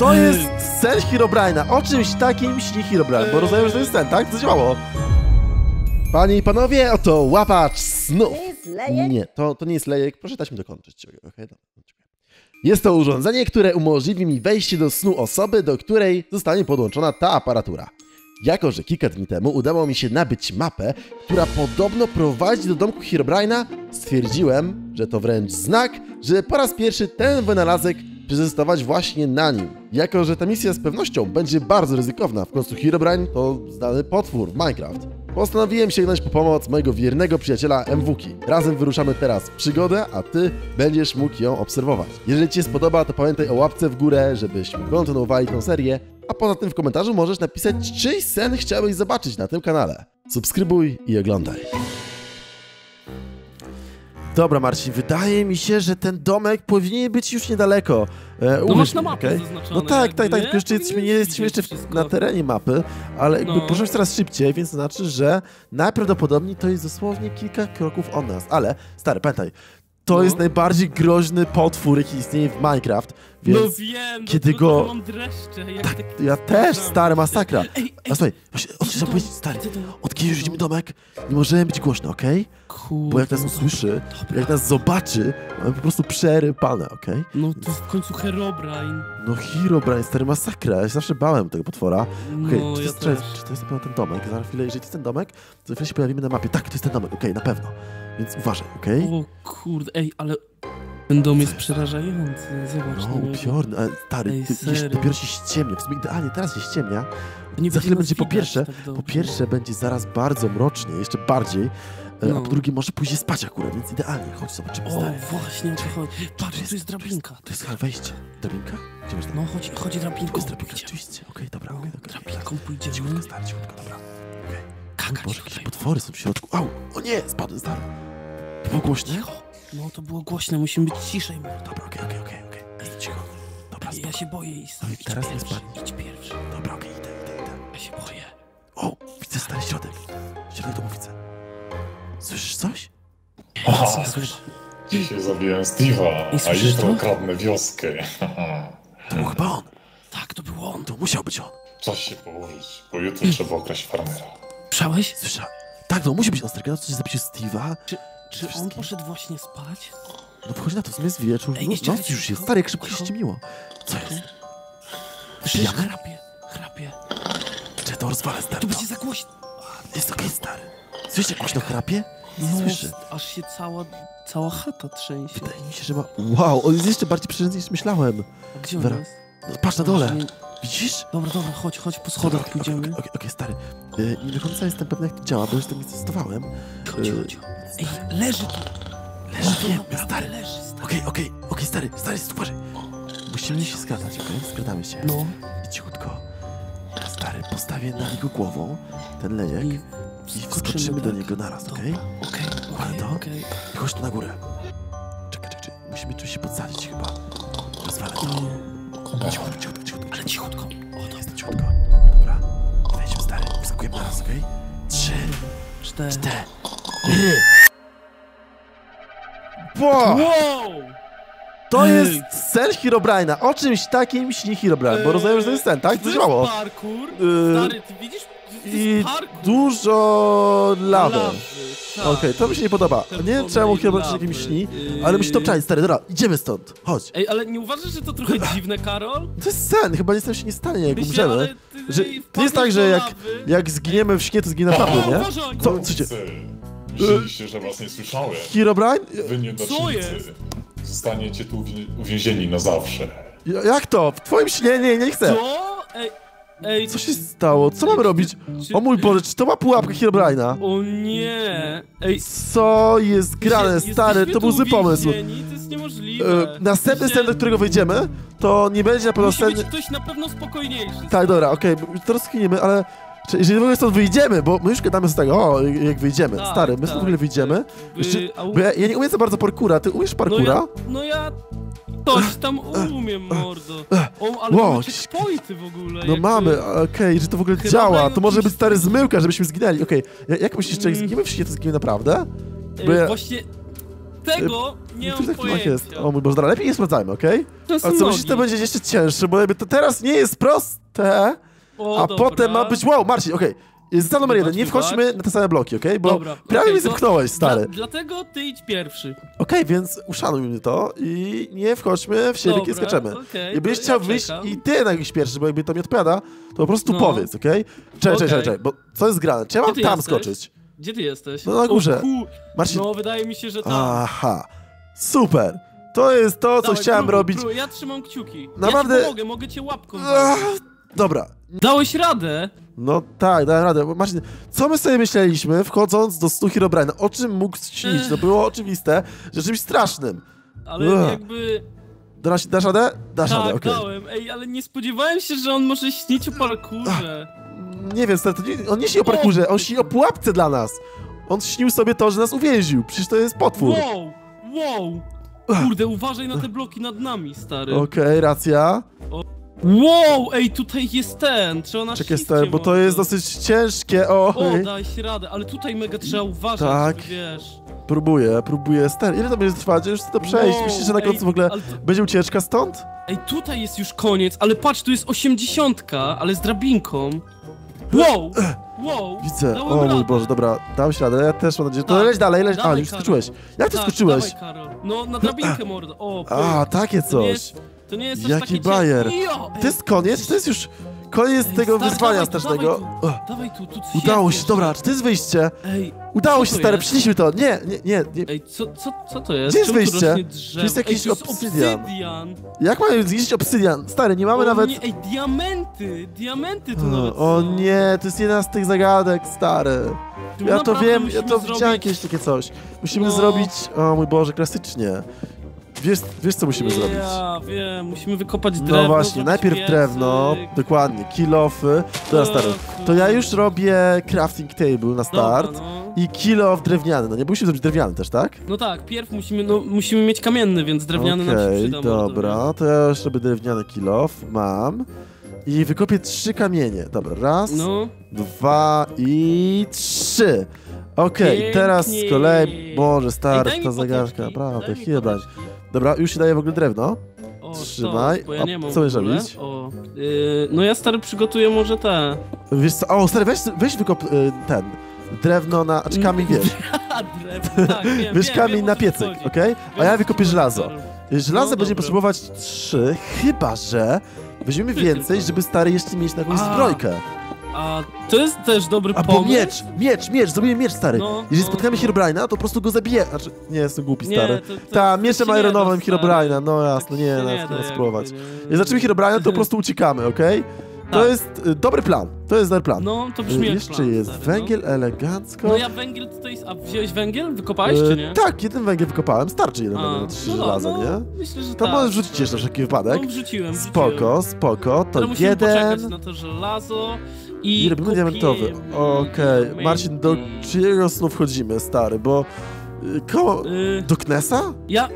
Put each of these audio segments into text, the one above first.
To jest sen Herobrine'a. O czymś takim śni Herobrine, bo rozumiem, że to jest sen, tak? To działało. Panie i panowie, oto łapacz snów. To jest lejek? Nie, to, to nie jest lejek. Proszę dać mi dokończyć. Okay. Jest to urządzenie, które umożliwi mi wejście do snu osoby, do której zostanie podłączona ta aparatura. Jako, że kilka dni temu udało mi się nabyć mapę, która podobno prowadzi do domku Herobrine'a, stwierdziłem, że to wręcz znak, że po raz pierwszy ten wynalazek przetestować właśnie na nim. Jako, że ta misja z pewnością będzie bardzo ryzykowna, w końcu Herobrine to znany potwór w Minecraft. Postanowiłem sięgnąć po pomoc mojego wiernego przyjaciela MWki. Razem wyruszamy teraz w przygodę, a ty będziesz mógł ją obserwować. Jeżeli ci się spodoba, to pamiętaj o łapce w górę, żebyśmy kontynuowali tę serię, a poza tym w komentarzu możesz napisać, czyj sen chciałbyś zobaczyć na tym kanale. Subskrybuj i oglądaj. Dobra, Marcin, wydaje mi się, że ten domek powinien być już niedaleko. E, No masz na mapie zaznaczone. No tak, tak, tak, jeszcze jesteśmy, nie jesteśmy jeszcze wszystko. na terenie mapy, ale jakby No. poszliśmy coraz szybciej, więc to znaczy, że najprawdopodobniej to jest dosłownie kilka kroków od nas. Ale, stary, pamiętaj, to No. jest najbardziej groźny potwór, jaki istnieje w Minecraft, więc No wiem, kiedy no, go- to mam dreszcze, jak tak, taki- ja też, stary, masakra. Ej, ej, A słuchaj, właśnie, o do- powiedzieć, stary, od kiedy widzimy domek, nie możemy być głośno, okej? Kurde, Bo jak nas no usłyszy, dobra. jak nas zobaczy, mamy po prostu przerypane, okej? No to w końcu Herobrine. No Herobrine, stary, masakra, ja się zawsze bałem tego potwora. No, Okej, czy, to ja jest, też. czy to jest na pewno ten domek? Za chwilę, jeżeli to jest ten domek, to za chwilę się pojawimy na mapie. Tak, to jest ten domek, okej, na pewno. Więc uważaj, okej? O kurde, ej, ale ten dom jest przerażający, zobacz. No, no, upiorny, ale stary, Ej, ty, dopiero się ściemnia, w sumie idealnie, teraz się ściemnia. nie za chwilę będzie po pierwsze- tak. Po pierwsze będzie zaraz bardzo mrocznie, jeszcze bardziej, e, a No. po drugie może pójdzie spać akurat, więc idealnie, chodź zobaczymy, O, stary. właśnie co chodzi. Patrz, jest- tu jest drabinka. To jest chyba wejście. Drabinka? Gdzie masz No, chodź, chodź To drabinką. jest drabinka, oczywiście, okej, dobra, No, okej, okej. drabinką pójdziemy. Cichutko, stary, cichutko, dobra. Kakać Boże, jakieś potwory są w środku. Au! O nie, spadłem, stary. To było głośne? Cicho. No to było głośne, musimy być ciszej. Dobra, okej, okej, okej, okej. Jest cicho. Dobra, Ja spoko. się boję. No i Idź teraz pierwszy, spadnie. idź pierwszy. Dobra, okej, idę, idę, idę. Ja się boję. O, widzę stary środek. Środek domu widzę. Słyszysz coś? Nic nie słyszę. Dzisiaj zabiłem Steve'a, a słyszysz jutro to? kradnę wioskę. To był chyba on. Tak, to był on. To musiał być on. Czas się położyć, bo jutro trzeba okraść farmera. Słyszałeś? Słysza. Tak, no musi być on. Stary, coś zapisał Steve'a. Czy, czy on poszedł właśnie spać? No wchodzi na to, w sumie jest wieczór. Ej, No, jeszcze noc wiecie, już jest. Stary, jak szybko się ściemniło. Co jest? Pijamy? chrapie, chrapie. Czy to rozwalę, stary? To będzie za głośno. jest okej, stary. Słyszysz, jak głośno chrapie? No, Słyszy. aż się cała, cała chata trzęsie. Wydaje mi się, że ma... Wow, on jest jeszcze bardziej przerażony niż myślałem. A gdzie on Wera. jest? No, patrz na dole. Widzisz? Dobra, dobra, chodź, chodź po schodach Okej, pójdziemy. Okej, okej, okej, stary. Y, Nie do końca jestem pewny, jak to działa, bo jeszcze nie testowałem. Chodź, y, chodź. Ej, leży tu. Leży, tu wiem, stary. leży, stary. Okej, okej, okej, stary, stary, uważaj. Musimy się skradać, okej? Skradamy się. No, I cichutko. Stary, postawię na niego głową ten lejek i i wskoczymy do tak? niego naraz, okej? Okej, okej, to? I chodź tu na górę. Czekaj, czekaj, czekaj. musimy tu się podsadzić chyba. Rozwalę to. Nie, Cichutko, cichutko, cichutko. ale cichutko. O, dobra. Jest cichutko. Dobra. Wejdźmy, stary. Wskakujemy naraz, okej? Trzy, Cztery. cztery. Wow! To Ej. jest sen Herobrine'a. O czymś takim śni Herobrine, bo rozumiem, że to jest sen, tak? To działało. parkour. Yy, Stary, ty widzisz? To I jest parkour. dużo lawy. tak. Okej, to mi się nie podoba. Nie wiem czemu Herobrine coś takim śni, ale musi to obczaić, stary. Dobra, idziemy stąd. Chodź. Ej, ale nie uważasz, że to trochę dziwne, Karol? To jest sen, chyba nic nam się nie stanie, jak Myślę, ale umrzemy. ty Że, to nie jest tak, że jak, jak zginiemy w śnie, to zginie naprawdę, O, nie? uważaj! Co, co cię... Chłopcy, Myśleliście, że was nie słyszałem. Herobrine? Wy. Co jest? Zostaniecie tu uwię- uwięzieni na zawsze. Ja- Jak to? W twoim śnie? Nie, nie chcę. Co? Ej, ej. Co się stało? Co mamy robić? Czy- O mój Boże, czy to ma pułapkę Herobrine'a? O nie! Ej, Co jest grane, stary? To był zły pomysł. To jest niemożliwe. E, następny sen, do którego wejdziemy, to nie będzie na pewno Musi sen... być ktoś na pewno spokojniejszy. Tak, dobra, okej, to rozkminiemy, ale... Czy, jeżeli w ogóle stąd wyjdziemy, bo my już gadamy z tego, o, jak wyjdziemy. Tak, Stary, my stąd w tak. ogóle wyjdziemy. Jeszcze, bo ja, ja nie umiem za bardzo parkura, ty umiesz No parkura? ja, no ja coś tam umiem, mordo. O, ale Wow, mamy checkpointy w ogóle. No mamy, okej, że to w ogóle Chyba działa. To może być stary zmyłka, żebyśmy zginęli. Okej, ja- jak myślisz, czy jak Mm. zginiemy w śnie, to zginiemy naprawdę? Ej, bo ja- Właśnie Tego nie mam tak tak pojęcia. jest. O mój Boże, dobra, lepiej nie sprawdzajmy, okej? To A co myślisz, to będzie jeszcze cięższe, bo jakby to teraz nie jest proste, O, a dobra. potem ma być... Wow, Marcin, okej. Zasada numer jeden, nie wchodźmy na te same bloki, okej? Bo Dobra, prawie okej, mnie zepchnąłeś, stary. Dla, dlatego ty idź pierwszy. Okej, więc uszanuj mnie to i nie wchodźmy w i Dobra, skaczemy. okej, Jakbyś chciał ja wyjść i ty na jakiś pierwszy, bo jakby to mi odpowiada, to po prostu No. powiedz, okej? Czekaj, czekaj, Okej. czekaj, bo co jest grane? Czy ja mam tam jesteś? skoczyć? Gdzie ty jesteś? No na górze. O, ku... Marcin, No, wydaje mi się, że tam. aha, super. To jest to, co Dawaj, chciałem próbuj, robić. Próbuj. Ja trzymam kciuki. Naprawdę- Ja ci pomogę, mogę cię łapką Ach, dobra, Dałeś radę? no tak, dałem radę. Bo Marcin, co my sobie myśleliśmy, wchodząc do stu Herobrina? O czym mógł śnić? To było oczywiste, że czymś strasznym. Ale Ugh. jakby... Dasz, dasz radę? Dasz radę, Tak, okej. dałem. Ej, ale nie spodziewałem się, że on może śnić o parkurze. Nie wiem, stary, to nie, on nie śni o parkurze, on śni o pułapce dla nas. On śnił sobie to, że nas uwięził. Przecież to jest potwór. Wow, wow. Kurde, uważaj na te bloki nad nami, stary. Okej, racja. Wow, ej, tutaj jest ten. Trzeba na Czekaj, stary, bo to jest dosyć ciężkie. O, O, dałeś radę, ale tutaj mega trzeba uważać, Tak. żeby, wiesz. próbuję, próbuję. Stary, ile to będzie trwać? Już chcę to przejść. Wow, Myślisz, że na końcu w ogóle ale będzie ucieczka stąd? Ej, tutaj jest już koniec, ale patrz, tu jest osiemdziesiątka, ale z drabinką. Wow, wow. Widzę. dałem O mój radę. Boże, dobra, dałeś radę. Ja też mam nadzieję. To Tak. leć dalej, leć. A, już Karol. skoczyłeś. Jak ty Tak, skoczyłeś? Dawaj, Karol. No, na drabinkę, mordo. O, A, takie To nie coś. jest, to nie jest Jaki bajer. Jest koniec? To jest już koniec Ej, tego stary, wyzwania dawaj strasznego. dawaj tu. Dawaj tu, tu Udało się, jeszcze. dobra, czy to jest wyjście? Ej, Udało się, stary, jest? przyszliśmy to. Nie, nie, nie. nie. ej, co, co, co to jest? Gdzie jest wyjście? To jest jakiś ej, obsydian. obsydian. Jak mamy zniszczyć obsydian? Stary, nie mamy o nawet... Nie, ej, diamenty, diamenty tu O, nawet O są. nie, to jest jedna z tych zagadek, stary. Tu Ja to wiem, ja to widziałem zrobić- kiedyś takie coś. Musimy No. zrobić... O mój Boże, klasycznie. Wiesz, wiesz co musimy zrobić? Ja wiem, musimy wykopać drewno. No właśnie, najpierw piecyk. drewno, dokładnie, kilofy. Teraz stary, to ja już robię crafting table na start Dobra, no. i kilof drewniany, no nie musimy zrobić drewniany też, tak? no tak, pierw musimy, no, musimy mieć kamienny, więc drewniany nam się przyda. mordo, dobra, to ja już robię drewniany kilof, mam. I wykopię trzy kamienie. Dobra, raz, No, dwa i trzy. Okej, Pięknie. teraz z kolei, Boże, stary, daj ta potyczki, naprawdę, daj chwilę. potyczki. Dobra, już ci daję w ogóle drewno. o, Trzymaj. Ja A co będziesz robić? O, yy, no ja stary przygotuję może te. Wiesz co, o, stary, weź, weź wykop y, ten, drewno na, znaczy kamień, wiesz, drewno, tak, wiem, wiesz, wiem, kamień wiem, na piecyk, okej? Wiem, A ja wykopię żelazo. Żelazo No, będziemy potrzebować trzy, chyba że weźmiemy więcej, żeby stary jeszcze mieć na jakąś zbrojkę. A to jest też dobry Albo pomysł. miecz, miecz, miecz, zrobimy miecz, stary. No, Jeżeli no. spotkamy Herobrine'a, to po prostu go zabiję. Znaczy, nie, jestem głupi, Nie, stary. to- to- Ta, mieczem nie ironowym. Herobrine'a, no jasne, Tak nie, no, nie chcę da spróbować. nie? Jak zaczniemy Herobrine'a, to po prostu uciekamy, okej? To Tak. jest y, dobry plan, to jest dobry plan. No, to brzmi Jeszcze plan, jest stary, węgiel elegancko. No. no ja węgiel tutaj... A wziąłeś węgiel? Wykopałeś Y, czy nie? Tak, jeden węgiel wykopałem, starczy jeden A, węgiel na trzy no, żelaza, no, nie? Myślę, że To tak. możesz wrzucić jeszcze na wszelki wypadek. No, wrzuciłem, wrzuciłem. Spoko, spoko, to Teraz jeden... na to żelazo i I robimy diamentowy. Okej, diamenty. Marcin, do czyjego snu wchodzimy, stary, bo... y, Koło... Do Knesa? ja...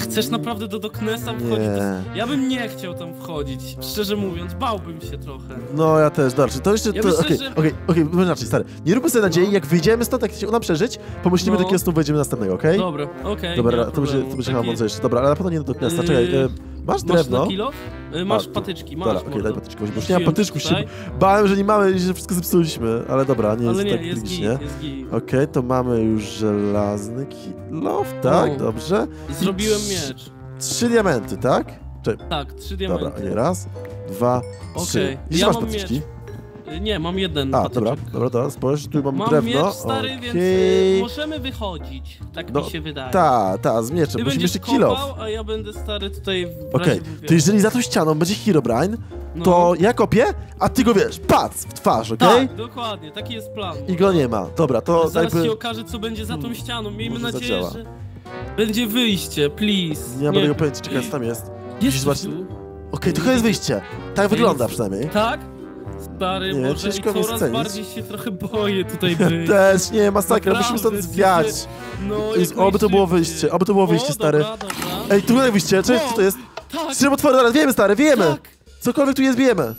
Chcesz naprawdę do Doknesa wchodzić? Nie. Ja bym nie chciał tam wchodzić, szczerze mówiąc, bałbym się trochę. No ja też, dobrze. To jeszcze. Ja to- myślę, Okej, że- okej, okej, okay, inaczej, stary. Nie róbmy sobie nadziei, No. jak wyjdziemy stąd, jak się uda przeżyć, pomyślimy, No. do jakiego snu wejdziemy następnego, okej? Dobra, okej. Dobra, to będzie, to będzie chyba Taki- mądrzejsze. Dobra, ale na pewno nie do Knesa. Yy, Czekaj, e, masz Masz drewno? na kilo? Y, Masz A, patyczki, masz Dobra, okej, mordo. daj patyczkę, bo już nie mam patyczków, się bałem, że nie mamy i że wszystko zepsuliśmy, ale dobra, nie jest Ale nie, tak jest tragicznie. jest. Okej, to mamy już żelazny kilof, tak, No. dobrze. Zrobiłem miecz. Trzy diamenty, tak? Czekaj, Tak, trzy dobra, diamenty. nie raz, dwa, trzy. Okej, Gdzie ja masz patyczki? Y, Nie, mam jeden A, patyczek. dobra, dobra, dobra, spójrz, tu mam, Mam drewno. miecz stary, więc Okej. y, możemy wychodzić. Tak No, mi się wydaje. Ta, ta, z mieczem, Ty musimy jeszcze kopał, a ja będę stary tutaj w Okej, razie to jeżeli za tą ścianą będzie Herobrine, no. to ja kopię, a ty go wiesz, pac w twarz, okej? Tak, dokładnie, taki jest plan. I go nie ma. Dobra, to Zaraz jakby... się okaże, co będzie za tą ścianą. Miejmy Może nadzieję, zadziała. że będzie wyjście, please. Nie mam tego pojęcia, czekaj, co tam jest. Jest? Okej, to chyba jest wyjście. Tak wygląda przynajmniej. Tak? Stary, Nie, może i coraz scenić. bardziej się trochę boję tutaj być. Też, nie, masakra, Naprawdę, musimy stąd zwiać. No, Jest- Oby to było wyjście, oby to było wyjście, o, stary. Dobra, dobra. Ej, tu jest wyjście, cześć, co to jest? Tak, Trzeba otworzyć, wiemy, stary, wiemy! tak. Cokolwiek tu jest, wiemy.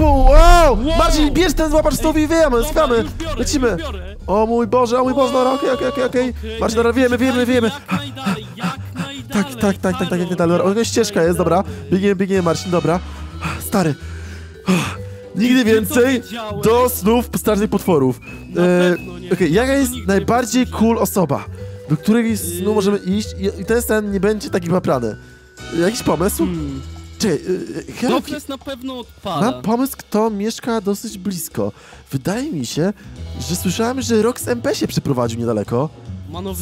Wow! Wow! Marcin, bierz ten, złapacz stołu i wiemy, spiamy, lecimy. O mój Boże, o mój Boże, dobra, okej, okej, okej, okej. Marcin, dobra, wiemy, wiemy, wiemy. Najdalej, najdalej. Tak, tak, tak, tak, tak, jak halo. nie dalej. O, jakaś ścieżka jest, dobra. Biegniemy, biegniemy, Marcin, dobra. Stary. Nigdy więcej do snów strażnych potworów. E. Okej, jaka jest najbardziej cool osoba, do której snu Yy. możemy iść i, i ten sen nie będzie taki paprany? Jakiś pomysł? Hmm. Czekaj, y, y, chyba Dokres na pewno odpada. mam pomysł, kto mieszka dosyć blisko. Wydaje mi się, że słyszałem, że Rox MP się przeprowadził niedaleko.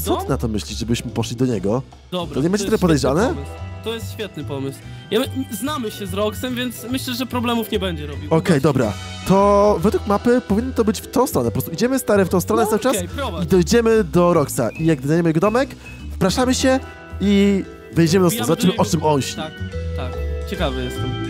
Co ty na to myślisz, żebyśmy poszli do niego? Dobra. To nie będzie tyle podejrzane? To jest świetny pomysł. Ja, my- znamy się z Roxem, więc myślę, że problemów nie będzie robił. Okej, dobra. To według mapy powinno to być w tą stronę. Po prostu idziemy stary w tą stronę No, cały czas okej, prowadź. i dojdziemy do Roxa. I jak znajdziemy jego domek, wpraszamy się i wejdziemy do do Zobaczymy niego- o czym on śni. Tak, tak. Ciekawy jestem.